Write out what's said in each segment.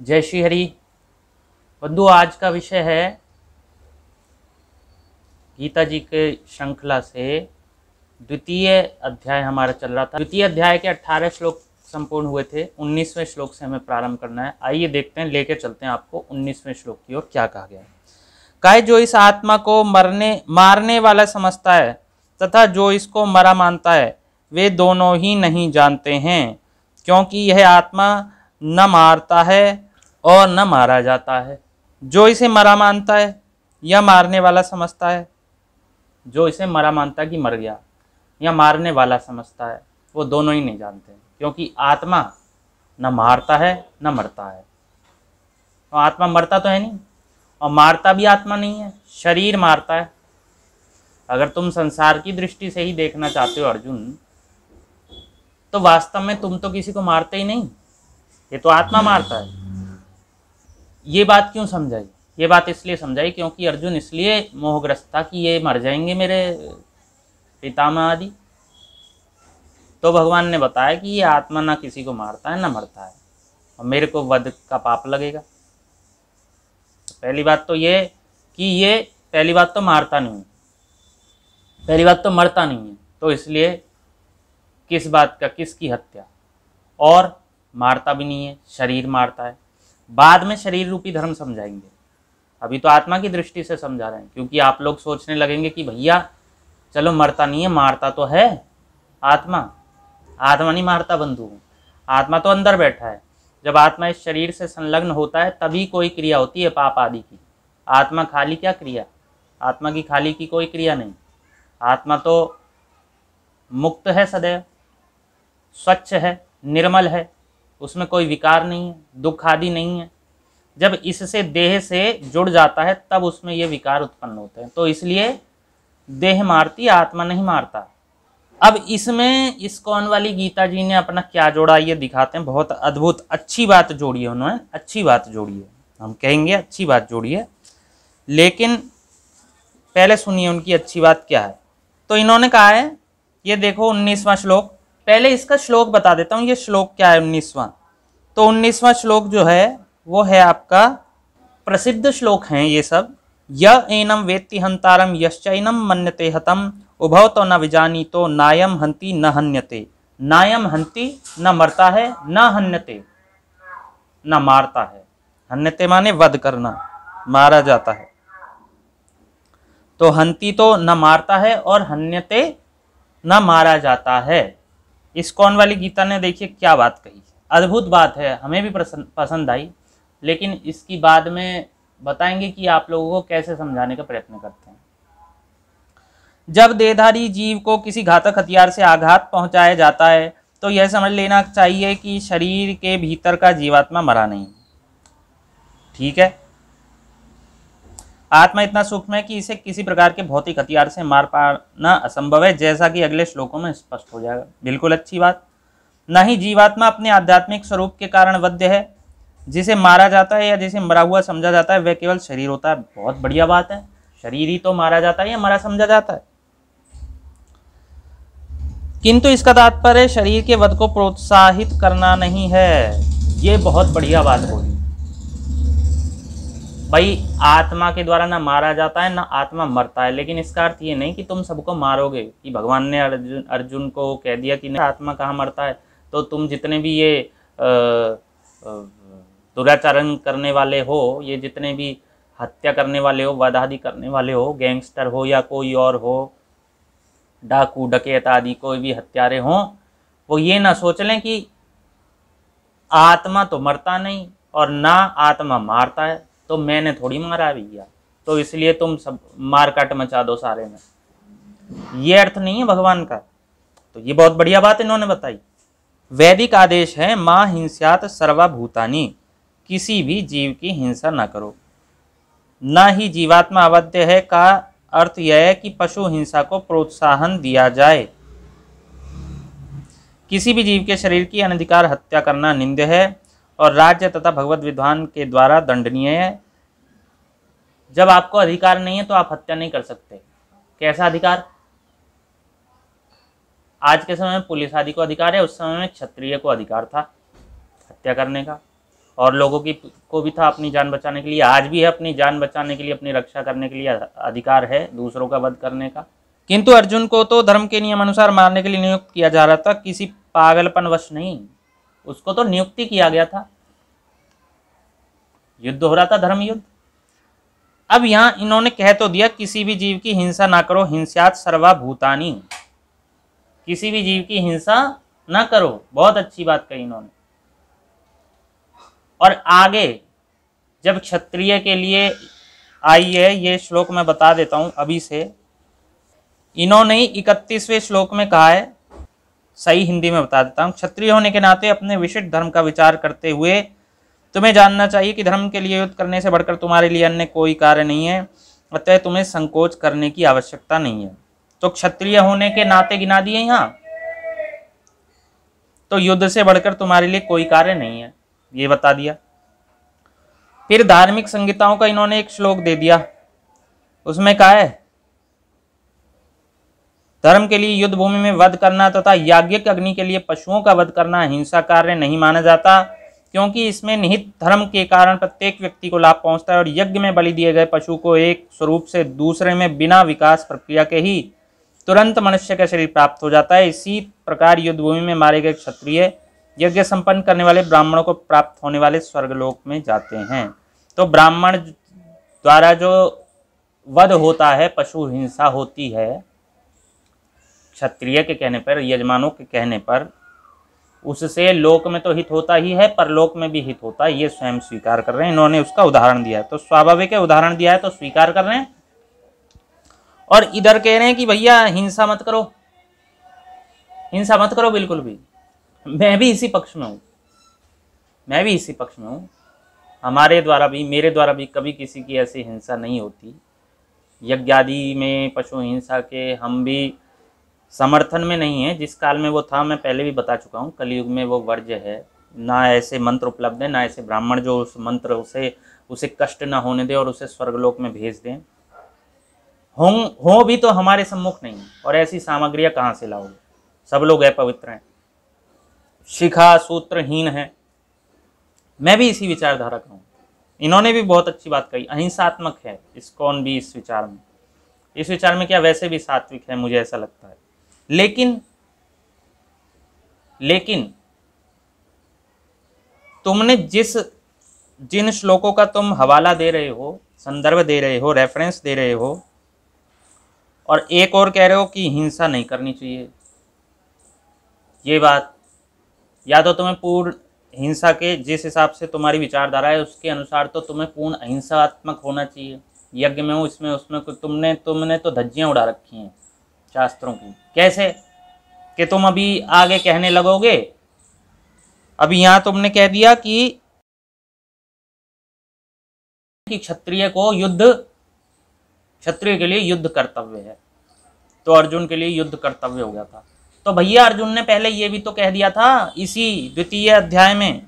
जय श्री हरि। बंधु, आज का विषय है गीता जी के श्रृंखला से द्वितीय अध्याय हमारा चल रहा था। द्वितीय अध्याय के 18 श्लोक संपूर्ण हुए थे 19वें श्लोक से हमें प्रारंभ करना है। आइए देखते हैं, लेके चलते हैं आपको 19वें श्लोक की ओर, क्या कहा गया है। काय जो इस आत्मा को मरने, मारने वाला समझता है, तथा जो इसको मरा मानता है, वे दोनों ही नहीं जानते हैं, क्योंकि यह आत्मा न मारता है और न मारा जाता है। जो इसे मरा मानता है, या मारने वाला समझता है, जो इसे मरा मानता है कि मर गया, या मारने वाला समझता है, वो दोनों ही नहीं जानते, क्योंकि आत्मा न मारता है, न मरता है। तो आत्मा मरता तो है नहीं, और मारता भी आत्मा नहीं है, शरीर मारता है। अगर तुम संसार की दृष्टि से ही देखना चाहते हो अर्जुन तो वास्तव में तुम तो किसी को मारते ही नहीं। ये तो आत्मा मारता है। ये बात क्यों समझाई? ये बात इसलिए समझाई क्योंकि अर्जुन इसलिए मोहग्रस्त था कि ये मर जाएँगे मेरे पितामह आदि। तो भगवान ने बताया कि ये आत्मा ना किसी को मारता है, ना मरता है। और मेरे को वध का पाप लगेगा। पहली बात तो ये कि ये पहली बात तो मारता नहीं है। पहली बात तो मरता नहीं है। तो इसलिए किस बात का, किसकी हत्या? और मारता भी नहीं है, शरीर मारता है। बाद में शरीर रूपी धर्म समझाएँगे। अभी तो आत्मा की दृष्टि से समझा रहे हैं, क्योंकि आप लोग सोचने लगेंगे कि भैया, चलो मरता नहीं है, मारता तो है आत्मा। आत्मा नहीं मारता बंधु। आत्मा तो अंदर बैठा है। जब आत्मा इस शरीर से संलग्न होता है, तभी कोई क्रिया होती है पाप आदि की। आत्मा खाली क्या क्रिया? आत्मा की खाली की कोई क्रिया नहीं। आत्मा तो मुक्त है सदैव, स्वच्छ है, निर्मल है। उसमें कोई विकार नहीं है, दुख आदि नहीं है। जब इससे देह से जुड़ जाता है, तब उसमें ये विकार उत्पन्न होते हैं। तो इसलिए देह मारती, आत्मा नहीं मारता। अब इसमें इस कौन वाली गीता जी ने अपना क्या जोड़ा, ये दिखाते हैं। बहुत अद्भुत, अच्छी बात जोड़ी है उन्होंने, अच्छी बात जोड़ी है। हम कहेंगे, अच्छी बात जोड़ी है। लेकिन पहले सुनिए उनकी अच्छी बात क्या है। तो इन्होंने कहा है, ये देखो उन्नीसवां श्लोक। पहले इसका श्लोक बता देता हूँ, ये श्लोक क्या है उन्नीसवां? तो उन्नीसवां श्लोक जो है, वो है आपका प्रसिद्ध श्लोक हैं ये सब। य एनम वेत्ति हंतारम यश्चैनम मन्यते हतम उभव तो न विजानी तो नायम हंति न हन्यते। नायम हंति न मरता है, न हन्यते, न मारता है। हन्यते माने वध करना, मारा जाता है। तो हंति तो न मारता है और हन्यते न मारा जाता है। इस कौन वाली गीता ने देखिए क्या बात कही। अद्भुत बात है, हमें भी पसंद आई। लेकिन इसकी बाद में बताएँगे कि आप लोगों को कैसे समझाने का प्रयत्न करते हैं। जब देहधारी जीव को किसी घातक हथियार से आघात पहुँचाया जाता है तो यह समझ लेना चाहिए कि शरीर के भीतर का जीवात्मा मरा नहीं। ठीक है? आत्मा इतना सूक्ष्म है कि इसे किसी प्रकार के भौतिक हथियार से मार पाना असंभव है, जैसा कि अगले श्लोकों में स्पष्ट हो जाएगा। बिल्कुल अच्छी बात। न ही जीवात्मा अपने आध्यात्मिक स्वरूप के कारण वध्य है। जिसे मारा जाता है या जिसे मरा हुआ समझा जाता है, वह केवल शरीर होता है। बहुत बढ़िया बात है। शरीर ही तो मारा जाता है या मरा समझा जाता है। किंतु इसका तात्पर्य शरीर के वध को प्रोत्साहित करना नहीं है। ये बहुत बढ़िया बात बोली। भाई, आत्मा के द्वारा ना मारा जाता है, ना आत्मा मरता है। लेकिन इसका अर्थ ये नहीं कि तुम सबको मारोगे, कि भगवान ने अर्जुन अर्जुन को कह दिया कि नहीं, आत्मा कहाँ मरता है? तो तुम जितने भी ये दुराचरण करने वाले हो, ये जितने भी हत्या करने वाले हो वध आदि करने वाले हो, गैंगस्टर हो या कोई और हो, डाकू, डकैत आदि कोई भी हत्यारे हों, वो ये ना सोच लें कि आत्मा तो मरता नहीं और ना आत्मा मारता है तो मैंने थोड़ी मारा भैया। तो इसलिए तुम सब मार काट मचा दो सारे में। ये अर्थ नहीं है भगवान का। तो ये बहुत बढ़िया बात इन्होंने बताई। वैदिक आदेश है माँ हिंसात सर्वभूतानी। किसी भी जीव की हिंसा न करो। न ही जीवात्मा अवध्य है, का अर्थ यह है कि पशु हिंसा को प्रोत्साहन दिया जाए। किसी भी जीव के शरीर की अनधिकार हत्या करना निंद्य है और राज्य तथा भगवत विद्वान के द्वारा दंडनीय है। जब आपको अधिकार नहीं है तो आप हत्या नहीं कर सकते। कैसा अधिकार? आज के समय में पुलिस आदि को अधिकार है, उस समय में क्षत्रिय को अधिकार था हत्या करने का। और लोगों की को भी था अपनी जान बचाने के लिए, आज भी है अपनी जान बचाने के लिए, अपनी रक्षा करने के लिए अधिकार है, दूसरों का वध करने का। किंतु अर्जुन को तो धर्म के नियम अनुसार मारने के लिए नियुक्त किया जा रहा था, किसी पागलपन वश नहीं, उसको तो नियुक्ति किया गया था। युद्ध हो रहा था, धर्म युद्ध। अब यहाँ इन्होंने कह तो दिया, किसी भी जीव की हिंसा ना करो हिंसात सर्वाभूतानी। किसी भी जीव की हिंसा ना करो। बहुत अच्छी बात कही इन्होंने। और आगे, जब क्षत्रिय के लिए आई है, ये श्लोक मैं बता देता हूँ अभी से। इन्होंने इकतीसवें श्लोक में कहा है, सही हिंदी में बता देता हूँ। क्षत्रिय होने के नाते अपने विशिष्ट धर्म का विचार करते हुए तुम्हें जानना चाहिए कि धर्म के लिए युद्ध करने से बढ़कर तुम्हारे लिए अन्य कोई कार्य नहीं है, अतः तुम्हें संकोच करने की आवश्यकता नहीं है। तो क्षत्रिय होने के नाते गिना दिए यहाँ। तो युद्ध से बढ़कर तुम्हारे लिए कोई कार्य नहीं है, ये बता दिया। फिर धार्मिक संगीताओं का इन्होंने एक श्लोक दे दिया। उसमें कहा है, धर्म के लिए युद्ध भूमि में वध करना तथा याज्ञिक अग्नि के लिए पशुओं का वध करना हिंसा कार्य नहीं माना जाता, क्योंकि इसमें निहित धर्म के कारण प्रत्येक व्यक्ति को लाभ पहुँचता है और यज्ञ में बलि दिए गए पशु को एक स्वरूप से दूसरे में बिना विकास प्रक्रिया के ही तुरंत मनुष्य का शरीर प्राप्त हो जाता है। इसी प्रकार युद्ध भूमि में मारे गए क्षत्रिय यज्ञ संपन्न करने वाले ब्राह्मणों को प्राप्त होने वाले स्वर्गलोक में जाते हैं। तो ब्राह्मण द्वारा जो वध होता है, पशु हिंसा होती है, क्षत्रिय के कहने पर, यजमानों के कहने पर, उससे लोक में तो हित होता ही है, पर लोक में भी हित होता है, ये स्वयं स्वीकार कर रहे हैं। इन्होंने उसका उदाहरण दिया है। तो स्वाभाविक है, उदाहरण दिया है तो स्वीकार कर रहे हैं। और इधर कह रहे हैं कि भैया, हिंसा मत करो। हिंसा मत करो बिल्कुल भी। मैं भी इसी पक्ष में हूँ। मैं भी इसी पक्ष में हूँ। हमारे द्वारा भी, मेरे द्वारा भी कभी किसी की ऐसी हिंसा नहीं होती। यज्ञ आदि में पशु हिंसा के हम भी समर्थन में नहीं है। जिस काल में वो था, मैं पहले भी बता चुका हूँ, कलयुग में वो वर्ज्य है। ना ऐसे मंत्र उपलब्ध है, ना ऐसे ब्राह्मण जो उस मंत्र उसे उसे कष्ट ना होने दे और उसे स्वर्गलोक में भेज दें। हों, हो भी तो हमारे सम्मुख नहीं और ऐसी सामग्रियाँ कहाँ से लाओगे? सब लोग अपवित्र हैं। शिखा सूत्रहीन है। मैं भी इसी विचारधारा का हूँ। इन्होंने भी बहुत अच्छी बात कही। अहिंसात्मक है। इस कौन भी इस विचार में? इस विचार में क्या वैसे भी सात्विक है, मुझे ऐसा लगता है। लेकिन लेकिन, तुमने जिस, जिन श्लोकों का तुम हवाला दे रहे हो, संदर्भ दे रहे हो, रेफरेंस दे रहे हो और एक और कह रहे हो कि हिंसा नहीं करनी चाहिए। ये बात, या तो तुम्हें पूर्ण हिंसा के जिस हिसाब से तुम्हारी विचारधारा है, उसके अनुसार तो तुम्हें पूर्ण अहिंसात्मक होना चाहिए। यज्ञ में हो, इसमें, उसमें तुमने तुमने तो धज्जियाँ उड़ा रखी हैं शास्त्रों की। कैसे? कि तुम अभी आगे कहने लगोगे? अभी यहाँ तुमने कह दिया कि क्षत्रिय को युद्ध क्षत्रिय के लिए युद्ध कर्तव्य है। तो अर्जुन के लिए युद्ध कर्तव्य हो गया था। तो भैया अर्जुन ने पहले ये भी तो कह दिया था, इसी द्वितीय अध्याय में,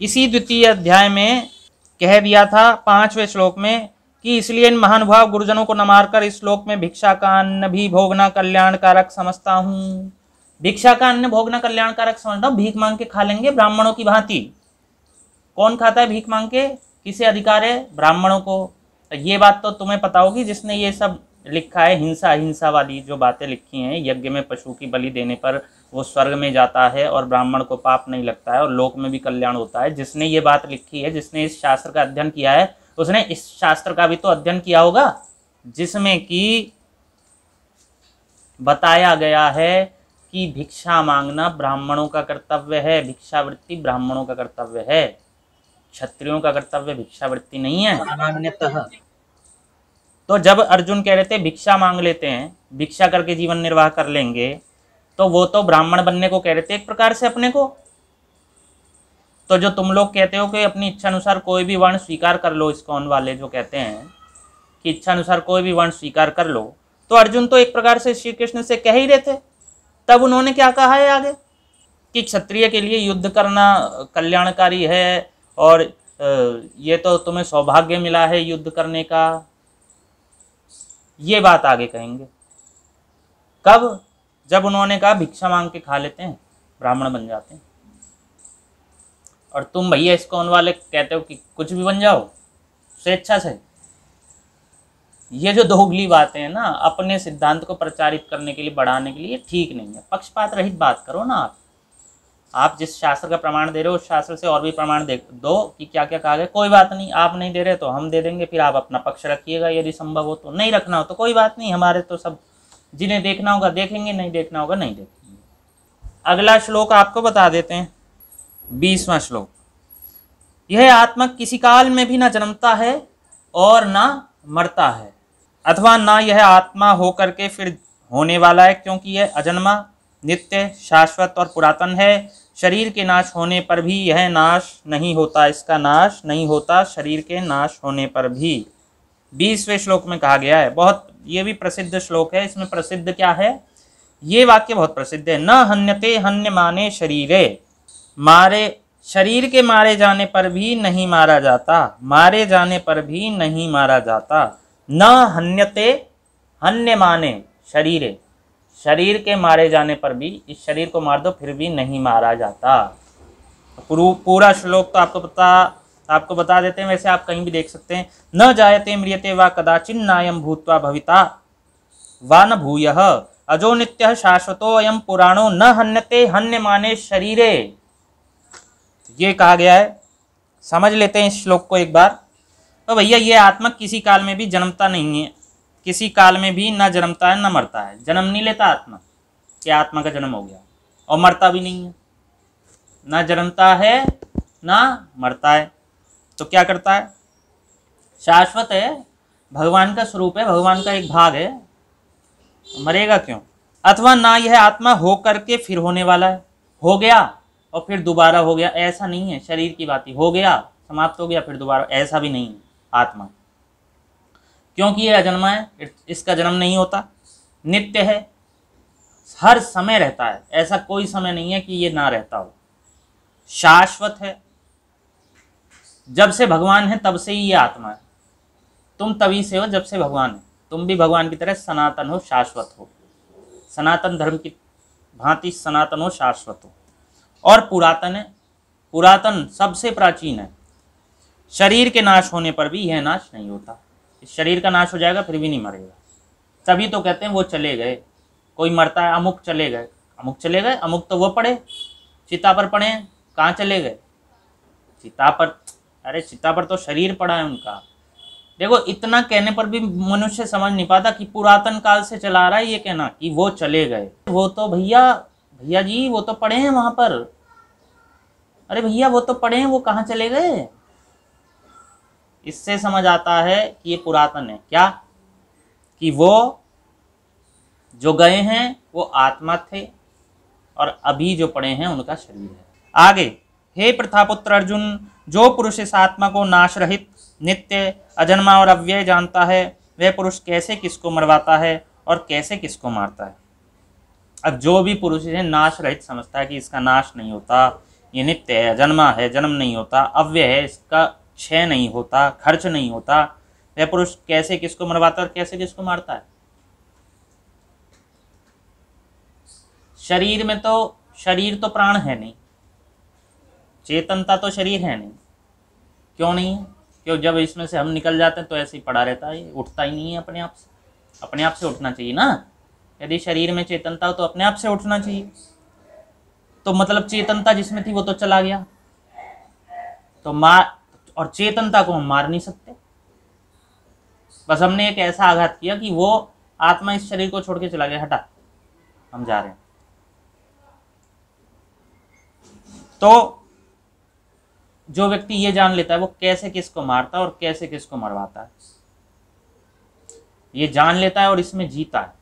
इसी द्वितीय अध्याय में कह दिया था पाँचवें श्लोक में कि इसलिए इन महानुभाव गुरुजनों को न मारकर इस श्लोक में भिक्षा का अन्न भी भोगना कल्याणकारक समझता हूँ। भिक्षा का अन्न भोगना कल्याणकारक समझता हूँ, भीख मांग के खा लेंगे ब्राह्मणों की भांति। कौन खाता है भीख मांग के? किसे अधिकार है? ब्राह्मणों को। ये बात तो तुम्हें पता होगी, जिसने ये सब लिखा है, हिंसा, अहिंसा वाली जो बातें लिखी हैं, यज्ञ में पशु की बलि देने पर वो स्वर्ग में जाता है और ब्राह्मण को पाप नहीं लगता है और लोक में भी कल्याण होता है। जिसने ये बात लिखी है, जिसने इस शास्त्र का अध्ययन किया है, उसने इस शास्त्र का भी तो अध्ययन किया होगा, जिसमें कि बताया गया है कि भिक्षा मांगना ब्राह्मणों का कर्तव्य है, भिक्षावृत्ति ब्राह्मणों का कर्तव्य है। क्षत्रियों का कर्तव्य भिक्षावृत्ति नहीं है। सामान्यतः तो जब अर्जुन कह रहे थे भिक्षा मांग लेते हैं भिक्षा करके जीवन निर्वाह कर लेंगे तो वो तो ब्राह्मण बनने को कह रहे थे एक प्रकार से अपने को। तो जो तुम लोग कहते हो कि अपनी इच्छा अनुसार कोई भी वर्ण स्वीकार कर लो कौन वाले जो कहते हैं कि इच्छा अनुसार कोई भी वर्ण स्वीकार कर लो तो अर्जुन तो एक प्रकार से श्री कृष्ण से कह ही रहे थे। तब उन्होंने क्या कहा है आगे? कि क्षत्रिय के लिए युद्ध करना कल्याणकारी है और ये तो तुम्हें सौभाग्य मिला है युद्ध करने का। ये बात आगे कहेंगे। कब? जब उन्होंने कहा, भिक्षा मांग के खा लेते हैं, ब्राह्मण बन जाते हैं। और तुम भैया इस्कॉन वाले कहते हो कि कुछ भी बन जाओ स्वेच्छा से ये जो दोगली बातें हैं ना, अपने सिद्धांत को प्रचारित करने के लिए, बढ़ाने के लिए ठीक नहीं है। पक्षपात रहित बात करो ना आप। आप जिस शास्त्र का प्रमाण दे रहे हो, उस शास्त्र से और भी प्रमाण दे, दो कि क्या क्या कहा गया कोई बात नहीं, आप नहीं दे रहे तो हम दे देंगे, फिर आप अपना पक्ष रखिएगा, यदि संभव हो तो। नहीं रखना हो तो कोई बात नहीं, हमारे तो सब, जिन्हें देखना होगा देखेंगे, नहीं देखना होगा नहीं देखेंगे। अगला श्लोक आपको बता देते हैं, बीसवा श्लोक। यह आत्मा किसी काल में भी ना जन्मता है और ना मरता है, अथवा ना यह आत्मा होकर के फिर होने वाला है, क्योंकि यह अजन्मा, नित्य, शाश्वत और पुरातन है शरीर के नाश होने पर भी यह नाश नहीं होता, इसका नाश नहीं होता शरीर के नाश होने पर भी। बीसवें श्लोक में कहा गया है, बहुत, ये भी प्रसिद्ध श्लोक है, इसमें प्रसिद्ध क्या है? ये वाक्य बहुत प्रसिद्ध है, न हन्यते हन्य माने शरीरे, मारे, शरीर के मारे जाने पर भी नहीं मारा जाता, मारे जाने पर भी नहीं मारा जाता, न हन्यते हन्य माने शरीरे। शरीर के मारे जाने पर भी, इस शरीर को मार दो, फिर भी नहीं मारा जाता। पूरा श्लोक तो आपको पता, आपको बता देते हैं, वैसे आप कहीं भी देख सकते हैं। न जायते म्रियते व कदाचिन नायम भूतवा भविता, व न भूय, अजो नित्य शाश्वतो अयम पुराणो न हन्यते हन्य माने शरीरे। ये कहा गया है। समझ लेते हैं इस श्लोक को एक बार। तो भैया, ये आत्मा किसी काल में भी जन्मता नहीं है। किसी काल में भी न जन्मता है, न मरता है। जन्म नहीं लेता आत्मा। कि आत्मा का जन्म हो गया? और मरता भी नहीं है। ना जन्मता है, ना मरता है। तो क्या करता है? शाश्वत है, भगवान का स्वरूप है, भगवान का एक भाग है। मरेगा क्यों? अथवा ना यह आत्मा हो करके फिर होने वाला है। हो गया और फिर दोबारा हो गया। ऐसा नहीं है। शरीर की बात ही हो गया, समाप्त हो गया, फिर दोबारा। ऐसा भी नहीं है आत्मा। क्योंकि ये अजन्मा है, इसका जन्म नहीं होता। नित्य है, हर समय रहता है। ऐसा कोई समय नहीं है कि ये ना रहता हो। शाश्वत है। जब से भगवान है, तब से ही ये आत्मा है। तुम तभी से हो जब से भगवान है। तुम भी भगवान की तरह सनातन हो, शाश्वत हो। सनातन धर्म की भांति सनातन हो, शाश्वत हो। और पुरातन है। पुरातन सबसे प्राचीन है। शरीर के नाश होने पर भी यह नाश नहीं होता। शरीर का नाश हो जाएगा, फिर भी नहीं मरेगा। तभी तो कहते हैं वो चले गए। कोई मरता है, अमुक चले गए। अमुक चले गए, अमुक तो वो पड़े। चिता पर पड़े कहाँ चले गए? चिता पर, अरे चिता पर तो शरीर पड़ा है उनका। देखो, इतना कहने पर भी मनुष्य समझ नहीं पाता कि पुरातन काल से चला रहा है ये कहना कि वो चले गए। वो तो भैया भैया जी, वो तो पड़े हैं वहाँ पर। अरे भैया, वो तो पड़े हैं, वो कहाँ चले गए? इससे समझ आता है कि ये पुरातन है। क्या? कि वो जो गए हैं, वो आत्मा थे और अभी जो पड़े हैं, उनका शरीर है। आगे, हे प्रथापुत्र अर्जुन, जो पुरुष इस आत्मा को नाश रहित नित्य, अजन्मा और अव्यय जानता है, वह पुरुष कैसे किसको मरवाता है और कैसे किसको मारता है? अब जो भी पुरुष इसे नाश रहित समझता है कि इसका नाश नहीं होता, ये नित्य है, अजन्मा है, जन्म नहीं होता, अव्यय है, इसका क्षय नहीं होता, खर्च नहीं होता। वह पुरुष कैसे किसको मरवाता और कैसे किसको मारता है? शरीर में तो शरीर तो प्राण है नहीं। चेतनता तो शरीर है नहीं। क्यों नहीं? क्यों जब इसमें से हम निकल जाते हैं तो ऐसे ही पड़ा रहता है उठता ही नहीं है अपने आप से। अपने आप से उठना चाहिए ना। यदि शरीर में चेतनता हो तो अपने आप से उठना चाहिए। तो मतलब चेतनता जिसमें थी वो तो चला गया। तो मार और चेतनता को हम मार नहीं सकते। बस हमने एक ऐसा आघात किया कि वो आत्मा इस शरीर को छोड़ के चला गया, हटा। हम जा रहे हैं। तो जो व्यक्ति ये जान लेता है, वो कैसे किसको मारता है और कैसे किसको मरवाता है? ये जान लेता है और इसमें जीता है।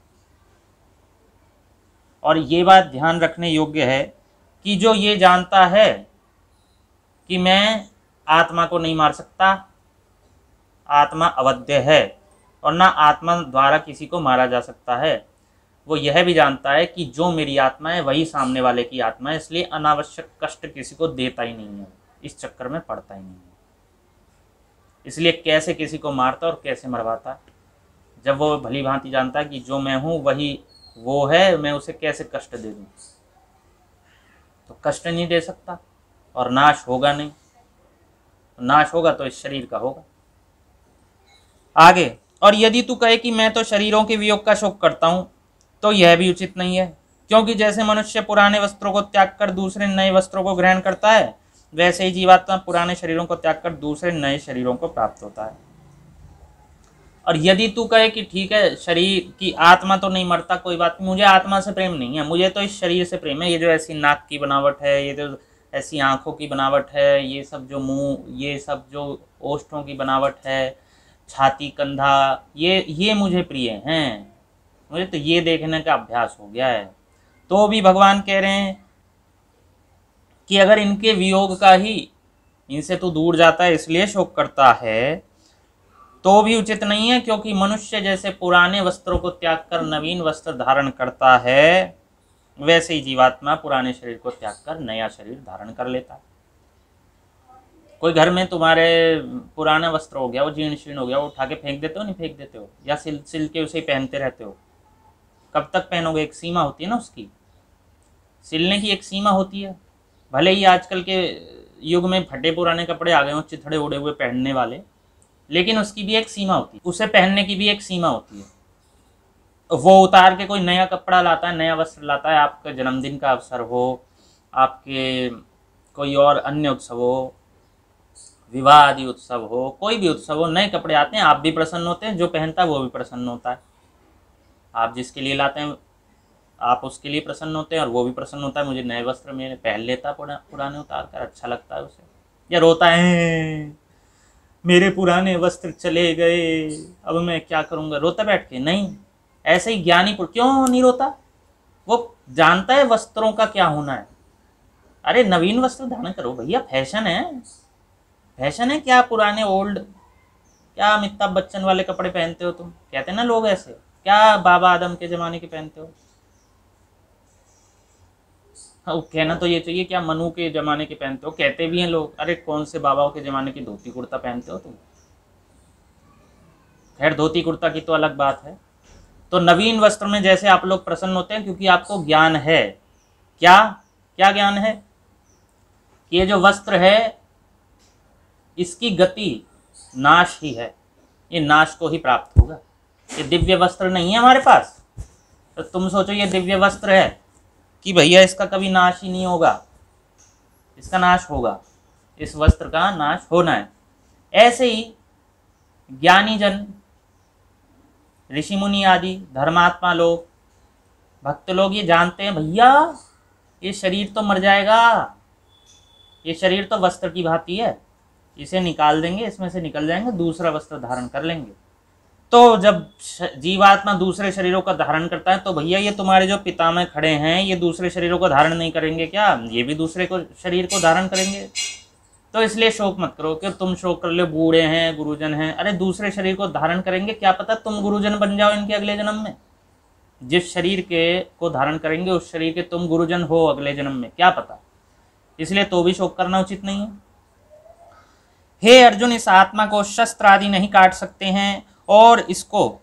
और ये बात ध्यान रखने योग्य है कि जो ये जानता है कि मैं आत्मा को नहीं मार सकता। आत्मा अवध्य है और ना आत्मा द्वारा किसी को मारा जा सकता है। वो यह भी जानता है कि जो मेरी आत्मा है, वही सामने वाले की आत्मा है, इसलिए अनावश्यक कष्ट किसी को देता ही नहीं है। इस चक्कर में पड़ता ही नहीं है। इसलिए कैसे किसी को मारता और कैसे मरवाता? जब वो भली भांति जानता है कि जो मैं हूँ, वही वो है, मैं उसे कैसे कष्ट दे दूँ? तो कष्ट नहीं दे सकता और नाश होगा नहीं। नाश होगा तो इस शरीर का होगा। आगे, और यदि तू कहे कि मैं तो शरीरों के वियोग का शोक करता हूँ तो यह भी उचित नहीं है, क्योंकि जैसे मनुष्य पुराने वस्त्रों को त्याग कर दूसरे नए वस्त्रों को ग्रहण करता है, वैसे ही जीवात्मा पुराने शरीरों को त्याग कर दूसरे नए शरीरों को प्राप्त होता है। और यदि तू कहे कि ठीक है, शरीर की आत्मा तो नहीं मरता, कोई बात नहीं, मुझे आत्मा से प्रेम नहीं है, मुझे तो इस शरीर से प्रेम है, ये जो ऐसी नाक की बनावट है, ये जो ऐसी आँखों की बनावट है, ये सब जो मुँह, ये सब जो ओष्ठों की बनावट है, छाती, कंधा, ये ये मुझे प्रिय हैं। मुझे तो ये देखने का अभ्यास हो गया है। तो भी भगवान कह रहे हैं कि अगर इनके वियोग का ही, इनसे तो दूर जाता है, इसलिए शोक करता है तो भी उचित नहीं है, क्योंकि मनुष्य जैसे पुराने वस्त्रों को त्याग कर नवीन वस्त्र धारण करता है। वैसे ही जीवात्मा पुराने शरीर को त्याग कर नया शरीर धारण कर लेता है। कोई घर में तुम्हारे पुराना वस्त्र हो गया, वो जीर्ण शीर्ण हो गया, वो उठा के फेंक देते हो, नहीं फेंक देते हो? या सिल सिल के उसे पहनते रहते हो? कब तक पहनोगे? एक सीमा होती है ना उसकी। सिलने की एक सीमा होती है। भले ही आजकल के युग में फटे पुराने कपड़े आ गए हों, चिथड़े उड़े हुए पहनने वाले, लेकिन उसकी भी एक सीमा होती है। उसे पहनने की भी एक सीमा होती है। वो उतार के कोई नया कपड़ा लाता है नया वस्त्र लाता है आपके जन्मदिन का अवसर हो आपके कोई और अन्य उत्सव हो विवाह आदि उत्सव हो कोई भी उत्सव हो नए कपड़े आते हैं आप भी प्रसन्न होते हैं जो पहनता है वो भी प्रसन्न होता है। आप जिसके लिए लाते हैं आप उसके लिए प्रसन्न होते हैं और वो भी प्रसन्न होता है। मुझे नए वस्त्र में पहन लेता पुरा, पुराने उतार कर अच्छा लगता है उसे। या रोता है मेरे पुराने वस्त्र चले गए अब मैं क्या करूँगा? रोता बैठ के नहीं। ऐसे ही ज्ञानी पुरुष क्यों नहीं रोता? वो जानता है वस्त्रों का क्या होना है। अरे, नवीन वस्त्र धारण करो। भैया, फ़ैशन है। फ़ैशन है क्या पुराने, ओल्ड? क्या अमिताभ बच्चन वाले कपड़े पहनते हो तुम? कहते ना लोग ऐसे। क्या बाबा आदम के ज़माने के पहनते हो? हाँ कहना तो ये चाहिए क्या मनु के ज़माने के पहनते हो। कहते भी हैं लोग। अरे, कौन से बाबाओं के ज़माने की धोती कुर्ता पहनते हो तुम? खैर, धोती कुर्ता की तो अलग बात है। तो नवीन वस्त्र में जैसे आप लोग प्रसन्न होते हैं, क्योंकि आपको ज्ञान है। क्या? क्या ज्ञान है? कि ये जो वस्त्र है, इसकी गति नाश ही है। ये नाश को ही प्राप्त होगा। ये दिव्य वस्त्र नहीं है हमारे पास। तो तुम सोचो, ये दिव्य वस्त्र है कि भैया इसका कभी नाश ही नहीं होगा। इसका नाश होगा। इस वस्त्र का नाश होना है। ऐसे ही ज्ञानी जन ऋषि मुनि आदि, धर्मात्मा लोग। भक्त लोग ये जानते हैं, भैया, ये शरीर तो मर जाएगा। ये शरीर तो वस्त्र की भांति है। इसे निकाल देंगे, इसमें से निकल जाएँगे, दूसरा वस्त्र धारण कर लेंगे। तो जब जीवात्मा दूसरे शरीरों का धारण करता है तो भैया, ये तुम्हारे जो पिता में खड़े हैं, ये दूसरे शरीरों को धारण नहीं करेंगे क्या? ये भी दूसरे को, शरीर को धारण करेंगे? तो इसलिए शोक मत करो कि तुम शोक कर लो, बूढ़े हैं, गुरुजन हैं। अरे दूसरे शरीर को धारण करेंगे, क्या पता तुम गुरुजन बन जाओ इनके अगले जन्म में। जिस शरीर के को धारण करेंगे, उस शरीर के तुम गुरुजन हो अगले जन्म में, क्या पता। इसलिए तो भी शोक करना उचित नहीं है। हे अर्जुन, इस आत्मा को शस्त्र आदि नहीं काट सकते हैं, और इसको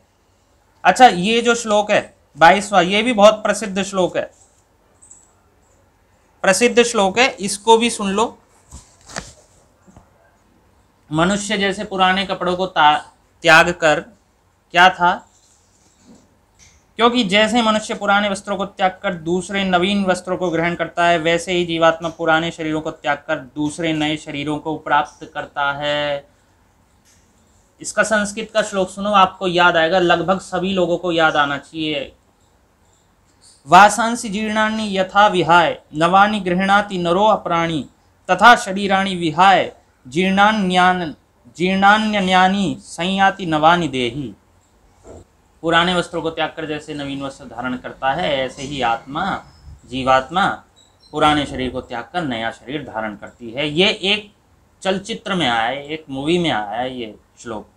अच्छा ये जो श्लोक है, बाईसवा, ये भी बहुत प्रसिद्ध श्लोक है। प्रसिद्ध श्लोक है, इसको भी सुन लो। मनुष्य जैसे पुराने कपड़ों को त्याग कर, क्या था? क्योंकि जैसे मनुष्य पुराने वस्त्रों को त्याग कर, दूसरे नवीन वस्त्रों को ग्रहण करता है, वैसे ही जीवात्मा पुराने शरीरों को त्याग कर, दूसरे नए शरीरों को प्राप्त करता है। इसका संस्कृत का श्लोक सुनो, आपको याद आएगा, लगभग सभी लोगों को याद आना चाहिए। वासांसी जीर्णानि यथा विहाय, नवानि गृहणाति नरो अप्राणी, तथा शरीराणी विहाय। जीर्णान्यान जीर्णान्यन्यानि संयाति नवानि देही। पुराने वस्त्रों को त्याग कर जैसे नवीन वस्त्र धारण करता है, ऐसे ही आत्मा, जीवात्मा पुराने शरीर को त्याग कर नया शरीर धारण करती है। ये एक चलचित्र में आया है, एक मूवी में आया है ये श्लोक।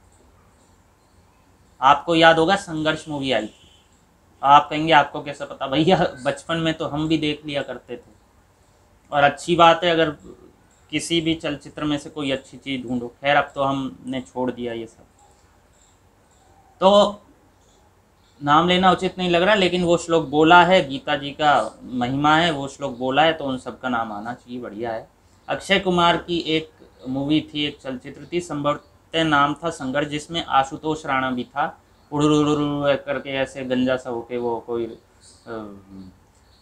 आपको याद होगा, संघर्ष मूवी आई थी। आप कहेंगे, आपको कैसे पता? भैया, बचपन में तो हम भी देख लिया करते थे। और अच्छी बात है, अगर किसी भी चलचित्र में से कोई अच्छी चीज़ ढूंढो। खैर, अब तो हमने छोड़ दिया ये सब। तो नाम लेना उचित नहीं लग रहा, लेकिन वो श्लोक बोला है, गीता जी का महिमा है, वो श्लोक बोला है तो उन सब का नाम आना चाहिए, बढ़िया है। अक्षय कुमार की एक मूवी थी, एक चलचित्र थी संभवतः नाम था संघर्ष जिसमें आशुतोष राणा भी था। उड़ करके ऐसे गंजा सा होके वो कोई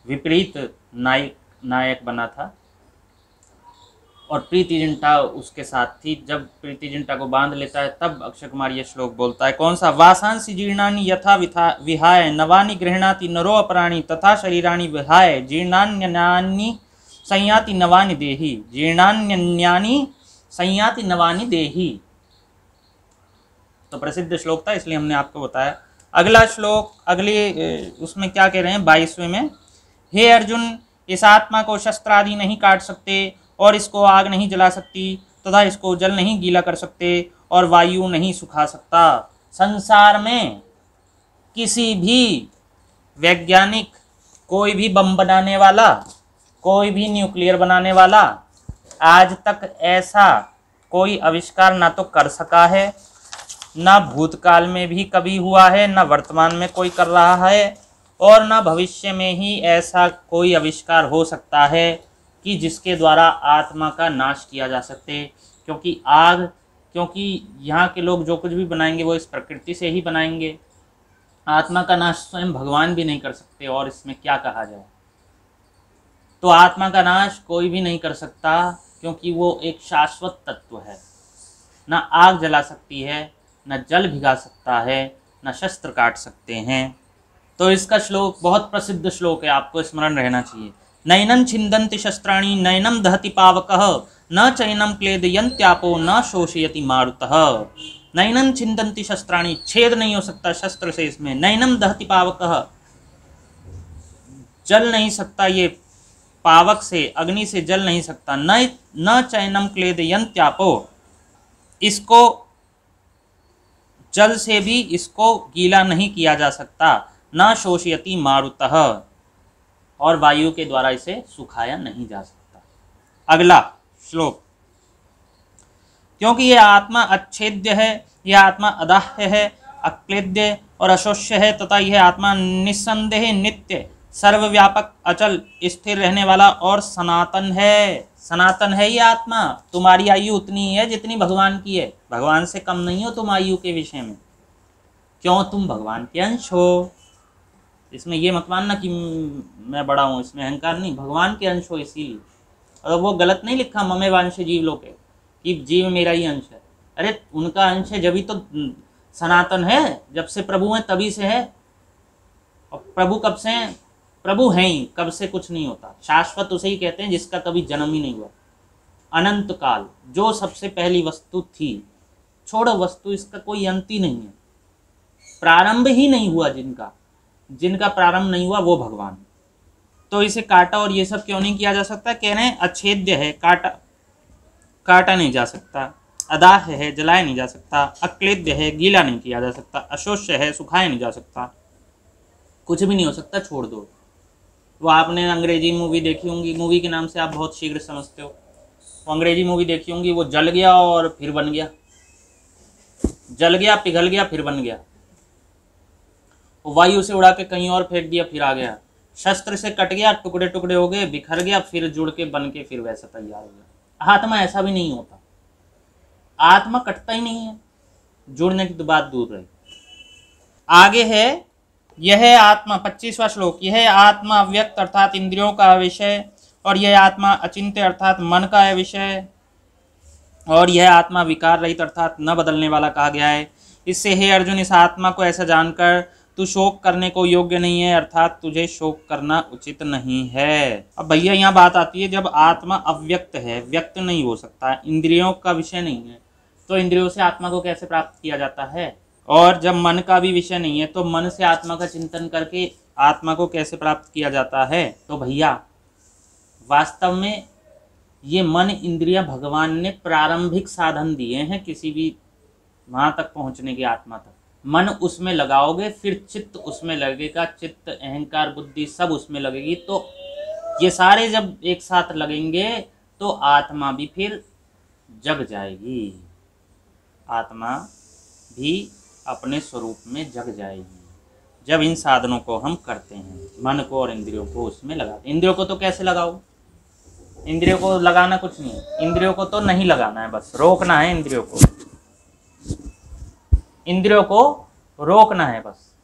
विपरीत नायक नायक बना था और प्रीति जिंटा उसके साथ थी। जब प्रीति जिंटा को बाँध लेता है, तब अक्षय कुमार ये श्लोक बोलता है, कौन सा? वासांसी जीर्णानी यथा विथा, विहाय, नवानी गृहणाति नरो अपराणी, तथा शरीरानी विहाय जीर्णान्यनानी संयाति नवानि देही, जीर्णान्यन्यानी संयाति नवानि देही। तो प्रसिद्ध श्लोक था, इसलिए हमने आपको बताया। अगला श्लोक, अगले उसमें क्या कह रहे हैं? बाईसवें में, हे अर्जुन, इस आत्मा को शस्त्र आदि नहीं काट सकते और इसको आग नहीं जला सकती, तथा इसको जल नहीं गीला कर सकते और वायु नहीं सुखा सकता। संसार में किसी भी वैज्ञानिक, कोई भी बम बनाने वाला, कोई भी न्यूक्लियर बनाने वाला, आज तक ऐसा कोई आविष्कार ना तो कर सका है, ना भूतकाल में भी कभी हुआ है, ना वर्तमान में कोई कर रहा है, और ना भविष्य में ही ऐसा कोई आविष्कार हो सकता है। कि जिसके द्वारा आत्मा का नाश किया जा सकते क्योंकि आग, क्योंकि यहाँ के लोग जो कुछ भी बनाएँगे, वो इस प्रकृति से ही बनाएँगे। आत्मा का नाश स्वयं भगवान भी नहीं कर सकते, और इसमें क्या कहा जाए? तो आत्मा का नाश कोई भी नहीं कर सकता, क्योंकि वो एक शाश्वत तत्व है। न आग जला सकती है, न जल भिगा सकता है, न शस्त्र काट सकते हैं। तो इसका श्लोक बहुत प्रसिद्ध श्लोक है, आपको स्मरण रहना चाहिए। नैनम छिंदंति शस्त्राणी नैनम दहति पावक, न चैनम क्लेदयंत्यापो न शोषयति मारुत। नैनम छिंदंति शस्त्राणी, छेद नहीं हो सकता शस्त्र से इसमें। नैनम दहति पावक, जल नहीं सकता ये पावक से, अग्नि से जल नहीं सकता। न न चैनम क्लेदयंत्यापो इसको जल से भी इसको गीला नहीं किया जा सकता, न शोषयति मारुतः। और वायु के द्वारा इसे सुखाया नहीं जा सकता। अगला श्लोक। क्योंकि यह आत्मा अच्छेद्य है यह आत्मा अदाह्य है, अक्लेद्य और अशोष्य है, तथा यह आत्मा निस्संदेह नित्य, सर्वव्यापक, अचल, स्थिर रहने वाला और सनातन है। सनातन है ये आत्मा। तुम्हारी आयु उतनी है जितनी भगवान की है। भगवान से कम नहीं हो तुम आयु के विषय में। क्यों तुम भगवान के अंश हो? इसमें ये मत मानना कि मैं बड़ा हूँ, इसमें अहंकार नहीं, भगवान के अंश हो इसीलिए। और वो गलत नहीं लिखा ममे वंश जीव लोग कि जीव मेरा ही अंश है। अरे, उनका अंश है, जब तो सनातन है, जब से प्रभु हैं, तभी से है। और प्रभु कब से हैं? प्रभु हैं ही, कब से कुछ नहीं होता। शाश्वत उसे ही कहते हैं, जिसका कभी जन्म ही नहीं हुआ। अनंत काल, जो सबसे पहली वस्तु थी। छोड़ो, वस्तु इसका कोई अंत ही नहीं है। प्रारंभ ही नहीं हुआ जिनका। जिनका प्रारंभ नहीं हुआ, वो भगवान। तो इसे काटा और ये सब क्यों नहीं किया जा सकता? कह रहे हैं अच्छेद्य है, काटा काटा नहीं जा सकता, अदाह है, जलाया नहीं जा सकता, अक्लेद्य है, गीला नहीं किया जा सकता, अशोष्य है, सुखाया नहीं जा सकता। कुछ भी नहीं हो सकता, छोड़ दो। वो आपने अंग्रेज़ी मूवी देखी होंगी, मूवी के नाम से आप बहुत शीघ्र समझते हो। वो अंग्रेज़ी मूवी देखी होंगी, वो जल गया और फिर बन गया। जल गया, पिघल गया, फिर बन गया। वायु से उड़ा के कहीं और फेंक दिया, फिर आ गया। शस्त्र से कट गया, टुकड़े टुकड़े हो गए, बिखर गया, फिर जुड़ के बन के फिर वैसा तैयार हो गया। आत्मा ऐसा भी नहीं होता। आत्मा कटता ही नहीं है। जुड़ने की तो बात दूर रही। आगे है, यह आत्मा, पच्चीसवा श्लोक। यह आत्मा अव्यक्त अर्थात इंद्रियों का विषय, और यह आत्मा अचिंत्य, अर्थात मन का विषय, और यह आत्मा विकार रहित, अर्थात न बदलने वाला कहा गया है। इससे, हे अर्जुन, इस आत्मा को ऐसा जानकर तू शोक करने को योग्य नहीं है, अर्थात तुझे शोक करना उचित नहीं है। अब भैया, यहाँ बात आती है, जब आत्मा अव्यक्त है, व्यक्त नहीं हो सकता, इंद्रियों का विषय नहीं है तो इंद्रियों से आत्मा को कैसे प्राप्त किया जाता है? और जब मन का भी विषय नहीं है तो मन से आत्मा का चिंतन करके आत्मा को कैसे प्राप्त किया जाता है? तो भैया, वास्तव में ये मन इंद्रिया भगवान ने प्रारंभिक साधन दिए हैं किसी भी वहाँ तक पहुँचने की आत्मा तक। मन उसमें लगाओगे, फिर चित्त उसमें लगेगा, चित्त, अहंकार, बुद्धि सब उसमें लगेगी। तो ये सारे जब एक साथ लगेंगे तो आत्मा भी फिर जग जाएगी। आत्मा भी अपने स्वरूप में जग जाएगी। जब इन साधनों को हम करते हैं, मन को और इंद्रियों को उसमें लगाते इंद्रियों को तो कैसे लगाओ? इंद्रियों को लगाना कुछ नहीं इंद्रियों को तो नहीं लगाना है बस, रोकना है इंद्रियों को। इंद्रियों को रोकना है बस।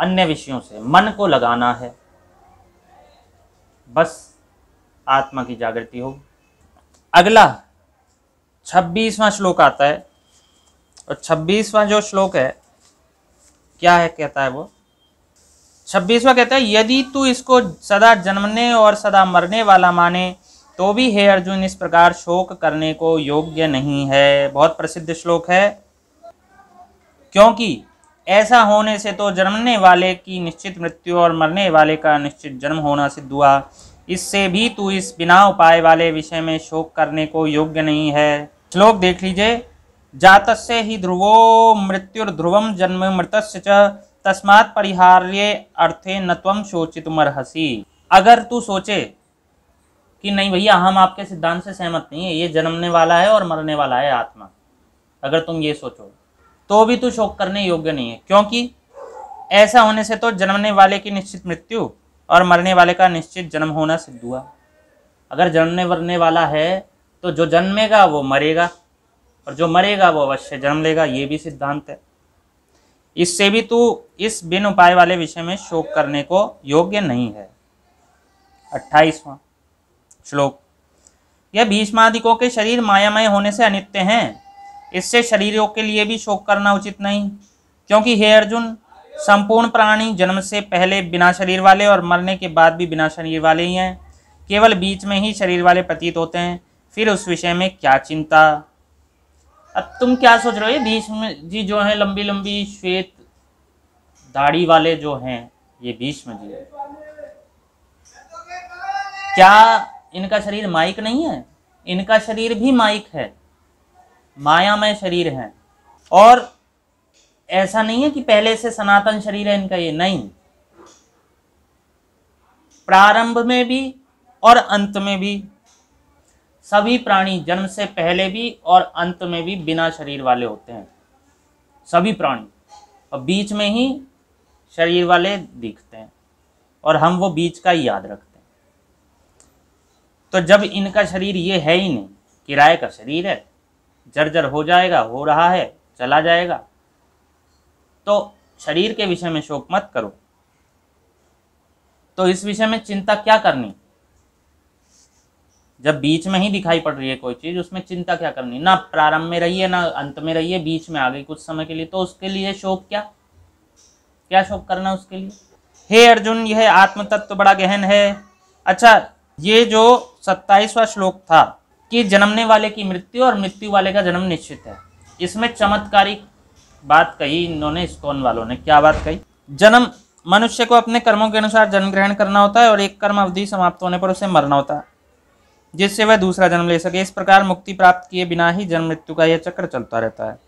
अन्य विषयों से मन को लगाना है। बस आत्मा की जागृति हो। अगला छब्बीसवां श्लोक आता है। और छब्बीसवां जो श्लोक है, क्या है कहता है वो? छब्बीसवा कहता है, यदि तू इसको सदा जन्मने और सदा मरने वाला माने तो भी हे अर्जुन, इस प्रकार शोक करने को योग्य नहीं है। बहुत प्रसिद्ध श्लोक है। क्योंकि ऐसा होने से तो जन्मने वाले की निश्चित मृत्यु और मरने वाले का निश्चित जन्म होना सिद्ध हुआ। इससे भी तू इस बिना उपाय वाले विषय में शोक करने को योग्य नहीं है। श्लोक देख लीजिए। जात से ही ध्रुवो मृत्युर्ध्रुवम जन्म मृतस्य च, तस्मात् परिहार्य अर्थे न तम शोचितुमर्हसी। अगर तू सोचे कि नहीं भैया, हम आपके सिद्धांत से सहमत नहीं है, ये जन्मने वाला है और मरने वाला है आत्मा। अगर तुम ये सोचो। तो भी तू शोक करने योग्य नहीं है। क्योंकि ऐसा होने से तो जन्मने वाले की निश्चित मृत्यु और मरने वाले का निश्चित जन्म होना सिद्ध हुआ। अगर जन्मने मरने वाला है तो जो जन्मेगा वो मरेगा, और जो मरेगा वो अवश्य जन्म लेगा, ये भी सिद्धांत है। इससे भी तू इस बिन उपाय वाले विषय में शोक करने को योग्य नहीं है। अट्ठाईसवां श्लोक। यह भीष्मादिकों के शरीर मायामय होने से अनित्य हैं। इससे शरीरों के लिए भी शोक करना उचित नहीं, क्योंकि हे अर्जुन, संपूर्ण प्राणी जन्म से पहले बिना शरीर वाले और मरने के बाद भी बिना शरीर वाले ही हैं। केवल बीच में ही शरीर वाले प्रतीत होते हैं। फिर उस विषय में क्या चिंता? अब तुम क्या सोच रहे हो? भीष्म जी जो है लंबी लंबी श्वेत दाढ़ी वाले जो हैं, ये भीष्म जी है। क्या इनका शरीर माइक नहीं है? इनका शरीर भी माइक है। मायामय शरीर है। और ऐसा नहीं है कि पहले से सनातन शरीर है इनका ये, नहीं। प्रारंभ में भी और अंत में भी, सभी प्राणी जन्म से पहले भी और अंत में भी बिना शरीर वाले होते हैं। सभी प्राणी। और बीच में ही शरीर वाले दिखते हैं और हम वो बीच का ही याद रखते हैं। तो जब इनका शरीर ये है ही नहीं, किराए का शरीर है जर्जर हो जाएगा, हो रहा है, चला जाएगा। तो शरीर के विषय में शोक मत करो। तो इस विषय में चिंता क्या करनी? जब बीच में ही दिखाई पड़ रही है कोई चीज़, उसमें चिंता क्या करनी? ना प्रारंभ में रहिए, ना अंत में रहिए, बीच में आ गई कुछ समय के लिए। तो उसके लिए शोक क्या? क्या शोक करना उसके लिए? हे अर्जुन, यह आत्म तत्व तो बड़ा गहन है। अच्छा ये जो सत्ताईसवा श्लोक था कि जन्मने वाले की मृत्यु और मृत्यु वाले का जन्म निश्चित है। इसमें चमत्कारी बात कही इन्होंने स्कोन वालों ने। क्या बात कही? जन्म, मनुष्य को अपने कर्मों के अनुसार जन्म ग्रहण करना होता है और एक कर्म अवधि समाप्त होने पर उसे मरना होता है, जिससे वह दूसरा जन्म ले सके। इस प्रकार मुक्ति प्राप्त किए बिना ही जन्म मृत्यु का यह चक्र चलता रहता है।